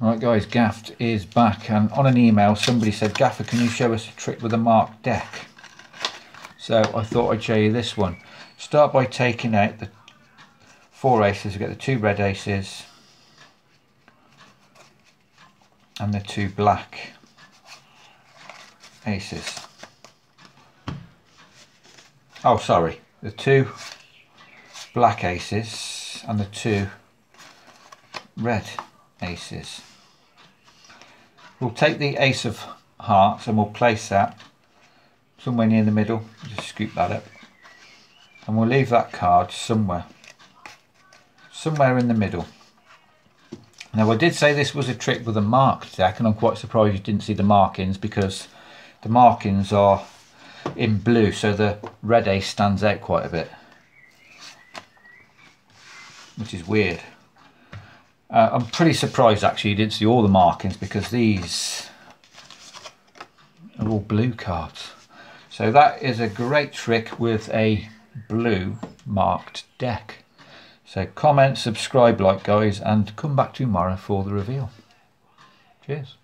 Right guys, Gaffed is back and on an email somebody said, Gaffer can you show us a trick with a marked deck? So I thought I'd show you this one. Start by taking out the four aces, we get the two red aces and the two black aces. Oh sorry, the two black aces and the two red aces. We'll take the ace of hearts and we'll place that somewhere near the middle. Just scoop that up. And we'll leave that card somewhere. Somewhere in the middle. Now I did say this was a trick with a marked deck and I'm quite surprised you didn't see the markings because the markings are in blue so the red ace stands out quite a bit. Which is weird. Uh, I'm pretty surprised actually you didn't see all the markings because these are all blue cards. So that is a great trick with a blue marked deck. So comment, subscribe, like guys and come back tomorrow for the reveal. Cheers.